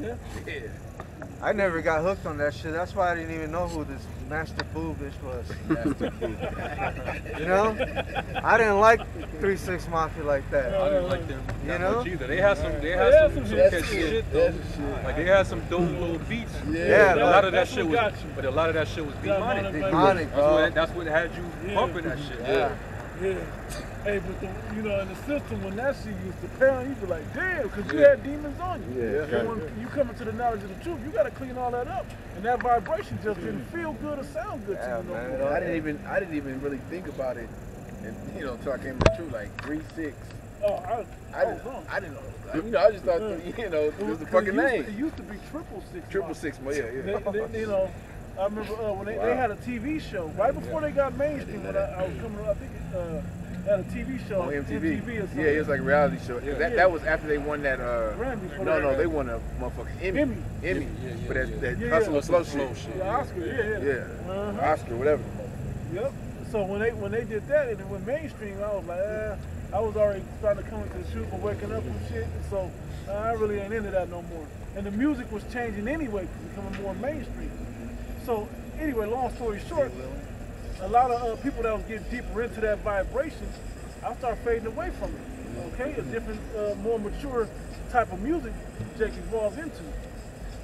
Yeah. Yeah. I never got hooked on that shit. That's why I didn't even know who this Master Boo bitch was. you know? I didn't like 3 6 Mafia like that. I didn't like them You know? either. They had some, they They had had some, some some shit. shit though. Shit. Like they had some dope little beats. Yeah, But a lot of that shit was, got but a lot of that shit was Demonic, demonic. That's bro. what, that's what had you Yeah. pumping that shit. Yeah. Yeah. Hey, but the, you know, in the system, when that shit used to pound, you'd be like, damn, because you Yeah. had demons on you. Yeah. So when you come into the knowledge of the truth, you got to clean all that up. And that vibration just didn't feel good or sound good Yeah, to you no man. more. I didn't even I didn't even really think about it, and you know, until I came to the truth, like three six. Oh, I, I I didn't, wrong. I didn't know. Like, you know, I just thought, you know, it was the fucking it used, name. It used to be triple six. Triple six, yeah, They, yeah. they, you know, I remember uh, when they, they had a TV show right before they got mainstream. When I, I was coming, I think uh, had a TV show On on MTV. or something. yeah, it was like a reality show. Yeah. That, Yeah. that was after they won that. Uh, Grammy no, that. no, they won a motherfucking Emmy. Emmy. Emmy. Yeah, yeah, for that, yeah. that Yeah, hustle yeah. and and shit. Flow shit. Yeah, Oscar. Yeah, yeah. Yeah. Uh-huh. Oscar, whatever. Yep. So when they when they did that and it went mainstream, I was like, eh, I was already starting to come into the shoot and waking up and shit. So uh, I really ain't into that no more. And the music was changing anyway, becoming more mainstream. So anyway, long story short, a lot of uh, people that was getting deeper into that vibration, I started fading away from it. Okay, a different, uh, more mature type of music Jake evolved into.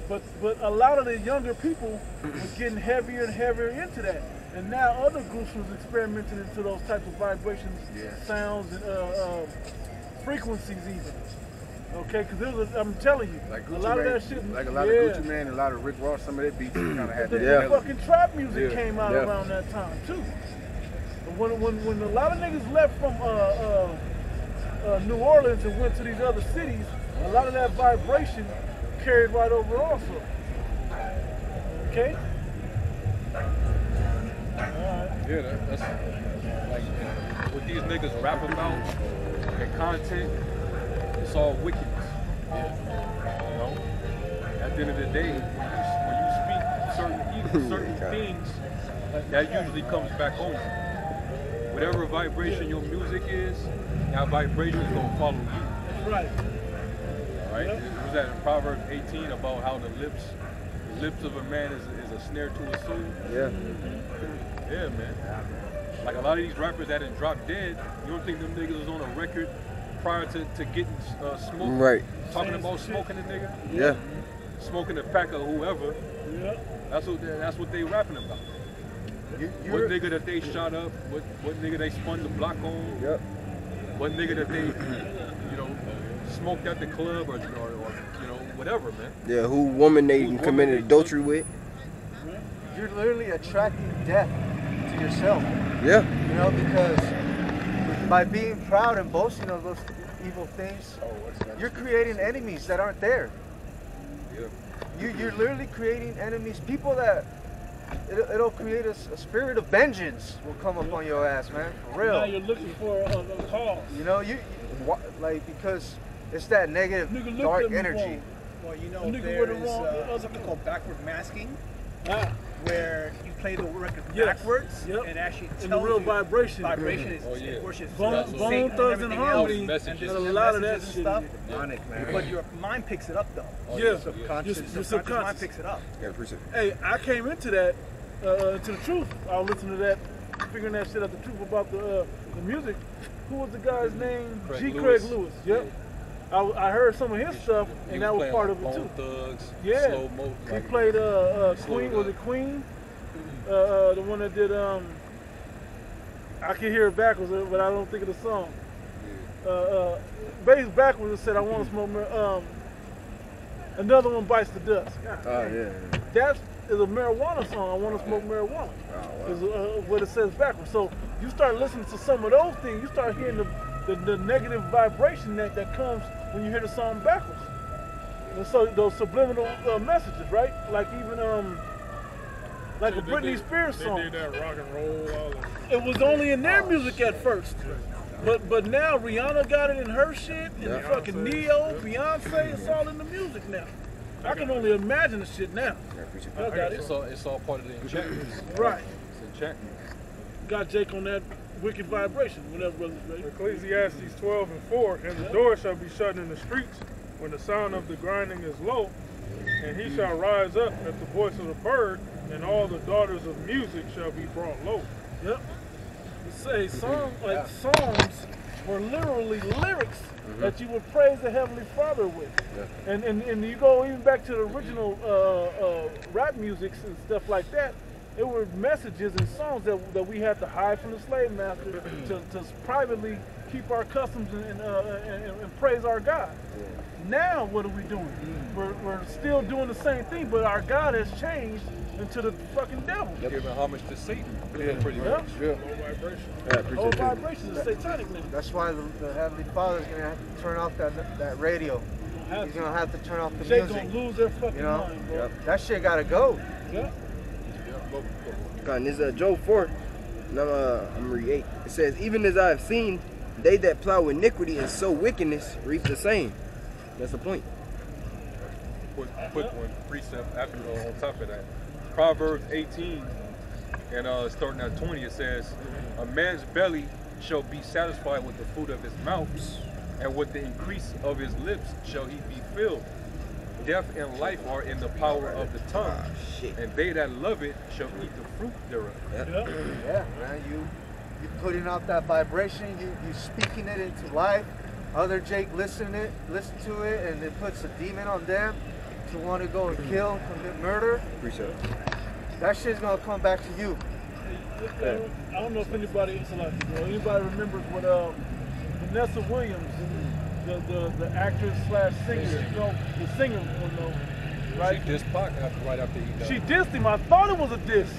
But but a lot of the younger people was getting heavier and heavier into that. And now other groups was experimenting into those types of vibrations, Yeah. sounds, and uh, uh, frequencies even. Okay, because I'm telling you, Like a lot Man, of that shit, like a lot yeah. of Gucci Mane, and a lot of Rick Ross, some of their beats kind of had The, that. the melody. fucking trap music Yeah, came out yeah. around that time too. When, when, when a lot of niggas left from uh, uh, uh, New Orleans and went to these other cities, a lot of that vibration carried right over also. Okay? Alright. Yeah, that, that's like what these niggas rap about, their content, it's all wickedness. You know? At the end of the day, when you, when you speak certain evil, certain things, that usually comes back on you. Whatever vibration your music is, that vibration is gonna follow you. Right. Right? Yep. It was that in Proverbs 18 about how the lips, the lips of a man is, is a snare to his soul. Yeah. Yeah, man. Like a lot of these rappers that had dropped dead, you don't think them niggas was on a record prior to, to getting uh, smoked? Right. Talking Saying about shit. smoking a nigga, Yeah. smoking a pack of whoever. Yeah. That's what they, that's what they rapping about. You, What nigga that they shot up? What what nigga they spun the block on? Yep. What nigga that they you know smoked at the club or, or, or you know whatever, man. Yeah, who woman they Who committed woman they adultery with? you're literally attracting death to yourself. Yeah. You know, because by being proud and boasting of those evil things, Oh, what's that? you're creating enemies that aren't there. You, you're literally creating enemies, people that it'll, it'll create a spirit of vengeance will come upon your ass, man. For real. Now you're looking for a, a cause. You know, you wha- like because it's that negative, Nigga dark energy. wrong. Well, you know, A nigga there with is wrong- uh, something called backward masking, Ah, where you play the record Yes. backwards Yep. and actually and the real you vibration. vibration is Oh, yeah. it worships Bone- Bone Satan Thugs and and Harmony And There's there's a lot of that shit. stuff. Demonic, man. But your mind picks it up though. Yeah. Your subconscious, Your- your subconscious, mind picks it up. Yeah, appreciate Hey, I came into that, uh, into the truth. I was listening to that, figuring that shit out, the truth about the uh, the music. Who was the guy's name? Craig G. Lewis. Craig Lewis. Yep. I, I heard some of his stuff, and that was part like of it too. Thugs, Yeah. slow mo, He played uh, uh, Slow Queen. Was down. it Queen? Uh, uh, the one that did um. I can hear it backwards, uh, but I don't think of the song. Uh, uh, bass backwards it said, "I want to smoke." Um, another one bites the dust. God Oh, yeah. That is a marijuana song. I want to smoke marijuana. Oh, Is uh, what it says backwards. So you start listening to some of those things, you start hearing the, the, the negative vibration that, that comes when you hear the song backwards. And so those subliminal uh, messages, right? Like even um, like a Britney did- Spears They song. did that rock and roll. All that. It was only in their oh, music at first. But but now Rihanna got it in her shit, and Yeah. fucking Beyonce. Neo, Beyonce, it's all in the music now. I can only imagine the shit now. Yeah, appreciate Y'all It's it. all it's all part of the enchantment. Right. It's enchantment. Got Jake on that wicked vibration whenever brother's ready. Ecclesiastes 12 and 4, and the door shall be shut in the streets when the sound of the grinding is low, And he shall rise up at the voice of the bird, and all the daughters of music shall be brought low. Yep. You say song like songs were literally lyrics that you would praise the Heavenly Father with. And, and and you go even back to the original uh, uh, rap musics and stuff like that. It were messages and songs that, that we had to hide from the slave master to, to privately keep our customs and, and, uh, and, and- and praise our God. Now what are we doing? We're, we're still doing the same thing, but our God has changed into the fucking devil. Giving homage to Satan. Pretty Yeah. much. Yeah. Low vibration. Yeah, Whole appreciate that. vibration is satanic now. That's why the, the Heavenly Father's gonna have to turn off that that radio. He's gonna have to turn off the They music. gonna lose their fucking You know? mind, bro. That shit gotta go. Yeah. God, this is uh, Job 4, number, I'm, uh, I'm 8. It says, Even as I have seen, they that plow iniquity and sow wickedness reap the same. That's the point. Put, put one precept after uh, on top of that. Proverbs 18 and uh, starting at 20, it says, A man's belly shall be satisfied with the fruit of his mouth, and with the increase of his lips shall he be filled. Death and life are in the power of the tongue, Shit. and they that love it shall eat the fruit thereof. Yeah. Yeah, man. You you putting out that vibration. You you speaking it into life. Other Jake listen it, listen to it, and it puts a demon on them to want to go and kill, and commit murder. Appreciate it. That shit's gonna come back to you. I don't know if anybody it's like bro. Anybody remembers what uh, Vanessa Williams, the, the, the actress slash singer, you know, the singer one though, right? She dissed Pac after, right after he died. She dissed him. I thought it was a diss,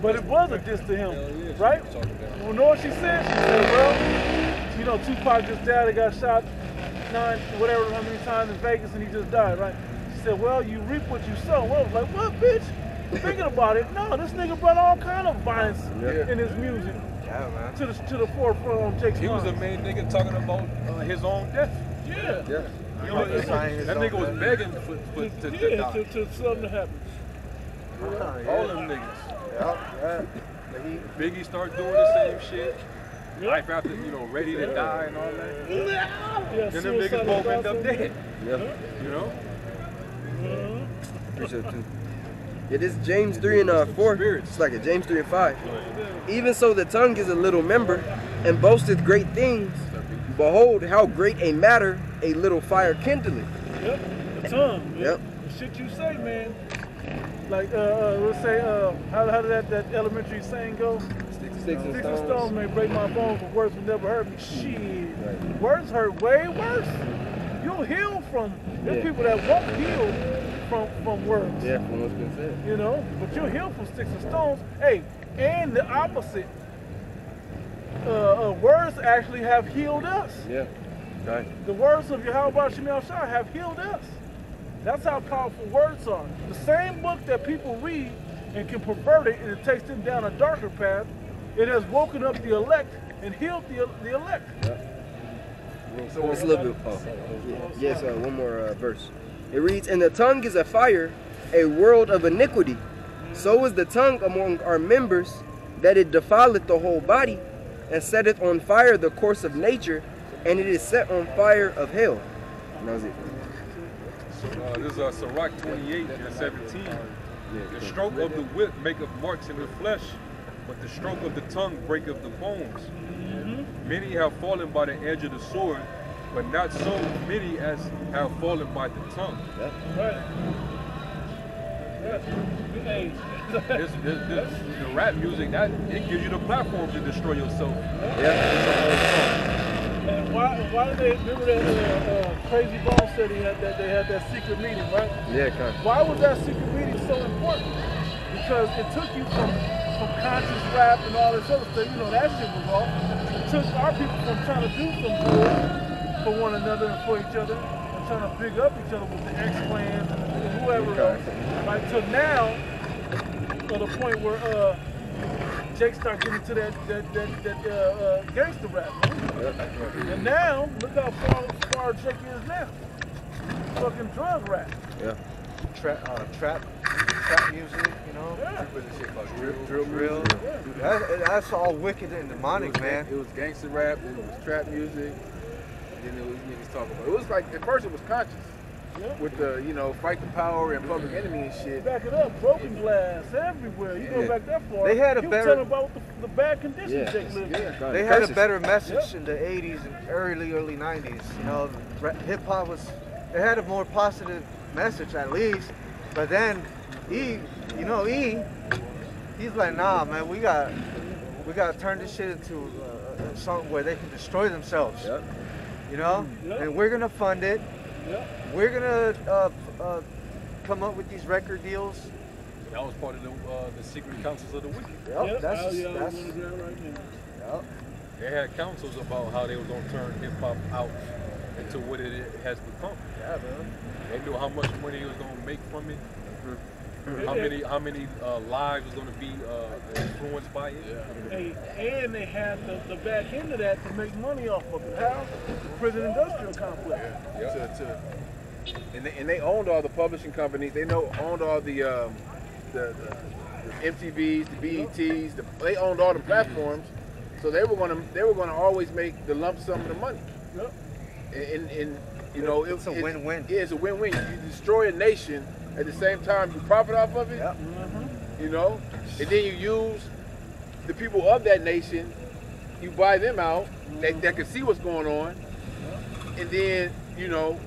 but it was a diss to Hell yeah, him, right? was talking about it. Well, know what she said? She said, well, you know, Tupac just died. He got shot nine, whatever, how many times in Vegas, and he just died, right? She said, well, you reap what you sow. Well, I was like, what, bitch? Thinking about it, no, this nigga brought all kind of violence Yeah. in his music Yeah, man. to the to the forefront on Jake's He was the main nigga talking about uh, his own death. Yeah. Yeah. You know, a sign his that own nigga was begging for, for, to, to yeah, to, to something to happen. All them niggas. Yeah, yeah. Biggie started doing the same shit. Life after, you know, ready to die and all that. Yeah, Then them niggas suicidal both end up dead. Yeah. You know? Appreciate it too. Yeah, this James 3 and uh, 4. It's like a James 3 and 5. Even so, the tongue is a little member and boasteth great things. Behold, how great a matter a little fire kindleth. Yep, the tongue. Yep. The shit you say, man. Like, uh, uh let's say, uh, how, how did that, that elementary saying go? Sticks and and stones. may break my bones, but words will never hurt me. Shit. Words hurt way worse. You'll heal from, there's Yeah. people that won't heal from, from words. Yeah, from what's been said. You know, but you'll heal from sticks and stones. Hey, and the opposite. Uh, uh, words actually have healed us. Yeah. Right. The words of Yahweh Shemel Shah have healed us. That's how powerful words are. The same book that people read and can pervert it and it takes them down a darker path, it has woken up the elect and healed the, the elect. So it's a little bit. Oh, yeah. yes. Uh, one more uh, verse. It reads, "And the tongue is a fire, a world of iniquity. So is the tongue among our members, that it defileth the whole body, and setteth on fire the course of nature, and it is set on fire of hell." And that was it. Uh, this is uh, Sirach 28 and 17. The stroke of the whip maketh marks in the flesh, but the stroke of the tongue breaketh the bones. Many have fallen by the edge of the sword, but not so many as have fallen by the tongue. Right. Hey, This, this, this, the rap music, that it gives you the platform to destroy yourself. Yeah. And why, why did they remember that uh, uh, Krayzie Bone said he had that they had that secret meeting, right? Yeah, kind of. Why was that secret meeting so important? Because it took you from from conscious rap and all this other stuff. You know that shit was off. It took our people from trying to do some good for one another and for each other, and trying to big up each other with the X Clan and whoever else. Right to now, to the point where uh, Jake started getting to that that that, that uh, uh, gangster rap. Man. And now look how far far Jake is now. Fucking drug rap. tra- uh, trap, trap music, you know. Yeah. Drill, drill, Real. That, that's all wicked and demonic, man. It was gangster rap, it was trap music, then it was niggas talking about. It was like at first it was conscious. Yep. with the you know fight the power and public enemy and shit. Back it up, broken glass everywhere. You go Yeah. back that far. They had a better- was telling about the, the bad conditions Yeah. Jake lived in. Yeah. They had a better message in the 80s and early, early 90s. You know, hip hop was, it had a more positive message at least. But then E, you know, E, he's like, nah, man, we got, we got to turn this shit into uh, something where they can destroy themselves. Yep. You know, Yep. and we're gonna fund it. Yep. We're gonna uh, uh, come up with these record deals. That was part of the uh, the secret councils of the wicked. Yep, Yep. that's, oh, yeah, that's, I was on the ground right now. yep. They had councils about how they were gonna turn hip hop out into what it has become. Yeah, man. They knew how much money it was gonna make from it. How many how many uh, lives was gonna be uh, influenced by it? Yeah. Hey, and they had the, the back end of that to make money off of it. How? The prison industrial complex. Yeah, To, to, and, they, and they owned all the publishing companies. They know owned all the um, the, the, the MTVs, the BETs. The, they owned all the platforms, so they were gonna they were gonna always make the lump sum of the money. Yep. And, and, and you know it- It's a win-win. Yeah, it's a win-win. You destroy a nation at the same time you profit off of it. Yep. You know, and then you use the people of that nation. You buy them out that, that can see what's going on, and then you know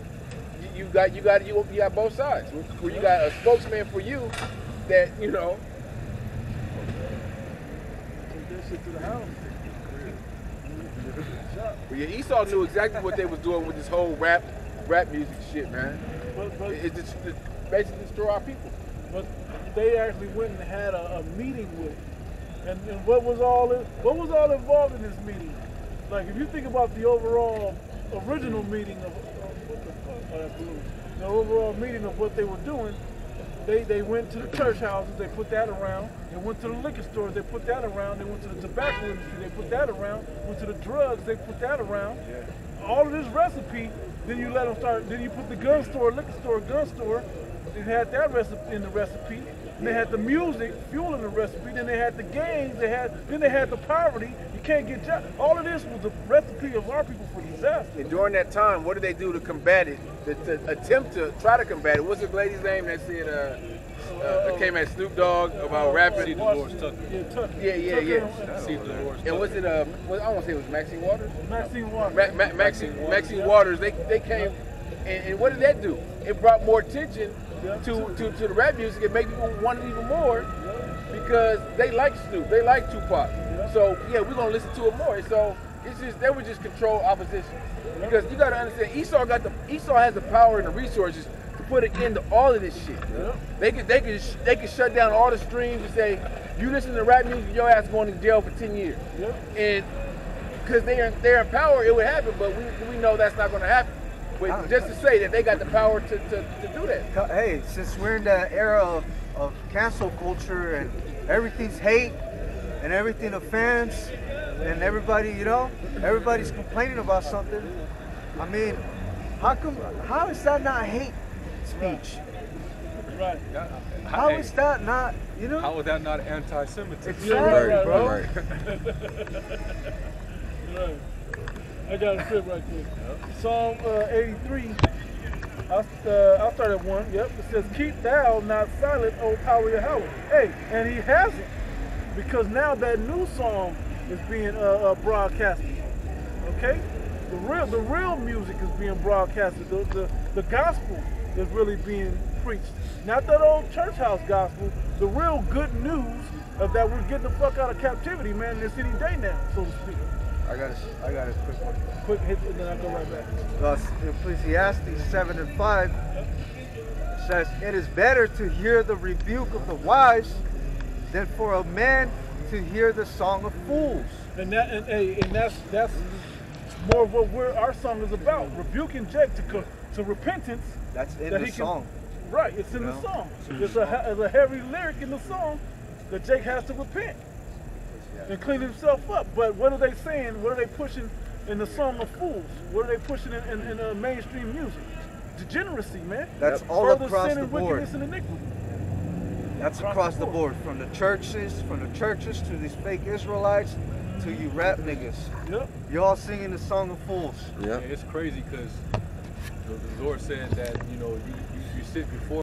you, you got you got you, you got both sides. Where you got a spokesman for you that you know Take that shit to the house. Well, yeah, Esau knew exactly what they was doing with this whole rap, rap music shit, man. But, but, It, it just basically destroy our people. but they actually went and had a, a meeting with. And, and what was all it, what was all involved in this meeting? Like if you think about the overall original meeting of, of what the fuck, that's blue. the overall meeting of what they were doing, they they went to the church houses, they put that around. They went to the liquor stores, they put that around. They went to the tobacco industry, they put that around. Went to the drugs, they put that around. All of this recipe, then you let them start. Then you put the gun store, liquor store, gun store. They had that recipe in the recipe. And they had the music fueling the recipe. Then they had the gangs. They had then they had the poverty. You can't get jobs. All of this was a recipe of our people for disaster. And during that time, what did they do to combat it? To, to attempt to try to combat it. What's the lady's name that said uh, uh, came at Snoop Dogg about rapping? C. Delores Tucker. Yeah, Tucker. Yeah, yeah, yeah. and- C. Delores And was it uh, what, I want to say it was Maxine Waters. Maxine Waters. Ma- Ma- Maxine, Maxine Waters. They they came, and, and what did that do? It brought more attention to, to, to the rap music. It made people want it even more because they like Snoop, they like Tupac. So yeah, we're gonna listen to it more. So it's just they would just control opposition because you gotta understand Esau got the Esau has the power and the resources to put an end to all of this shit. They could they could sh- they could shut down all the streams and say you listen to rap music, your ass going to jail for ten years. Yep. And because they're in, they're in power, it would happen. But we, we know that's not going to happen. But just to say that they got the power to, to, to do that. Hey, since we're in that era of, of cancel culture and everything's hate and everything offends and everybody, you know, everybody's complaining about something. I mean, how come? How is that not hate speech? Right. How Hey, is that not? You know, how is that not anti-Semitism? exactly, right, bro. Right. Right. I got a script right there. Psalm uh, 83. I'll, uh, I'll start at one. Yep. It says, Keep thou not silent, O power of Yahweh. Hey, and he hasn't. Because now that new song is being uh, uh, broadcasted. Okay? The real the real music is being broadcasted. The, the, the gospel is really being preached. Not that old church house gospel. The real good news of that we're getting the fuck out of captivity, man, in this any day now, so to speak. I got a, I got a quick one. Quick hit, and then I'll go right back. Thus, Ecclesiastes 7 and 5 says, It is better to hear the rebuke of the wise than for a man to hear the song of fools. And that, and, and that's that's more of what we're, our song is about. Rebuking Jake to to repentance. That's in that the he can- song. Right, it's in the Yeah. song. There's a, he- there's a heavy lyric in the song that Jake has to repent and clean himself up. But what are they saying? What are they pushing in the song of fools? What are they pushing in, in, in uh, mainstream music? Degeneracy, man. That's all Further across sin the and board. wickedness and iniquity. That's across across the the board. board. From the churches, from the churches to these fake Israelites to you rap niggas. Yep. You all singing the song of fools. Yeah, Yeah. it's crazy because the, the Lord said that you know you, you, you sit before